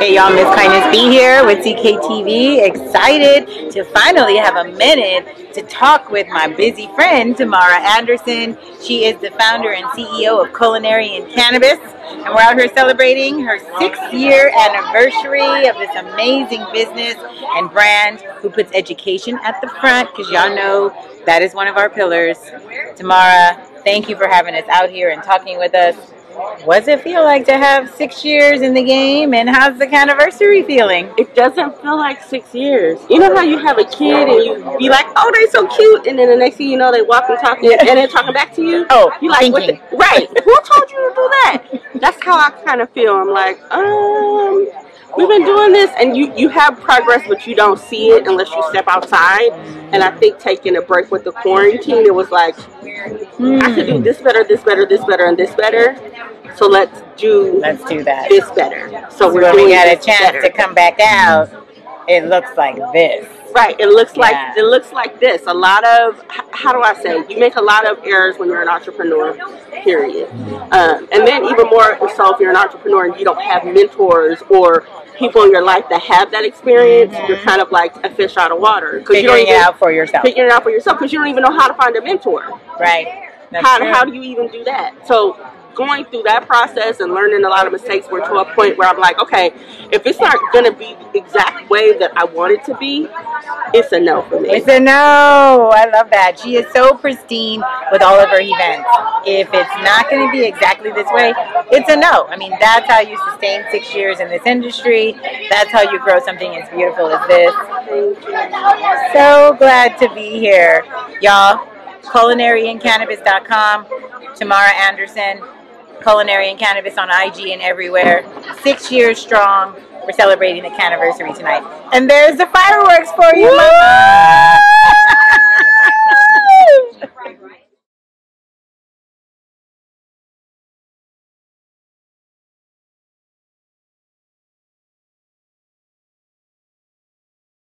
Hey y'all, Miss Kindness B here with CKTV. Excited to finally have a minute to talk with my busy friend Tamara Anderson. She is the founder and CEO of Culinary and Cannabis, and we're out here celebrating her sixth year anniversary of this amazing business and brand who puts education at the front because y'all know that is one of our pillars. Tamara, thank you for having us out here and talking with us. What's it feel like to have six years in the game, and how's the anniversary feeling? It doesn't feel like six years. You know how you have a kid and you be like, "Oh, they're so cute," and then the next thing you know, they walk and talk, and they're talking back to you. Oh, you like what the, right? Who told you to do that? That's how I kind of feel. I'm like, um, we've been doing this, and you you have progress, but you don't see it unless you step outside. And I think taking a break with the quarantine, it was like, I could do hmm. this better, this better, this better, and this better. So let's do Let's do that. this better. So So we're doing we got a chance better. to come back out, it looks like this. Right. It looks like it looks like this. A lot of how do I say? You make a lot of errors when you're an entrepreneur. Period. Um, and then even more so if you're an entrepreneur and you don't have mentors or people in your life that have that experience, you're kind of like a fish out of water because you don't Mm-hmm. Figuring it even out for yourself. figuring it out for yourself because you don't even know how to find a mentor. Right. That's how, true. how do you even do that? So going through that process and learning a lot of mistakes were to a point where I'm like, okay, if it's not going to be the exact way that I want it to be, it's a no for me. It's a no. I love that. She is so pristine with all of her events. If it's not going to be exactly this way, it's a no. I mean, that's how you sustain six years in this industry. That's how you grow something as beautiful as this. So glad to be here. Y'all, culinaryandcannabis.com. Tamara Anderson, Culinary and Cannabis on IG and everywhere. Six years strong. We're celebrating the anniversary tonight. And there's the fireworks for you.